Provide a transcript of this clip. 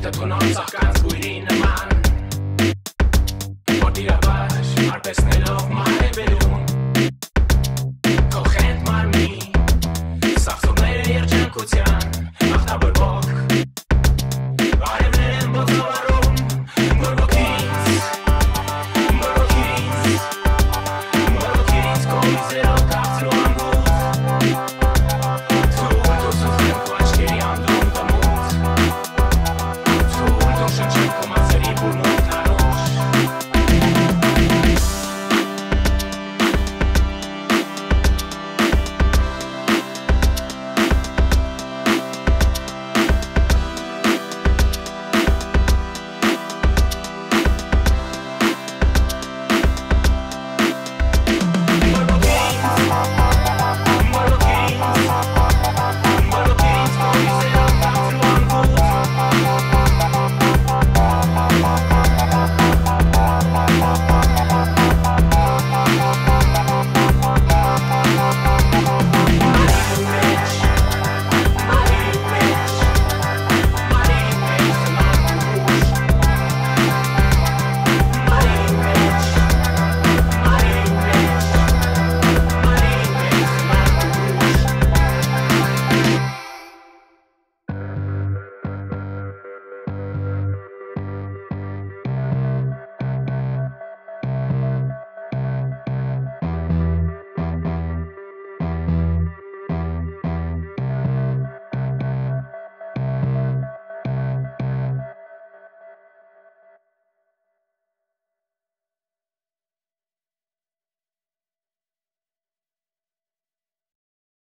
Architektonauts auch ganz gut in der Mann. Vor dir war ich mal bis nicht auf Mann.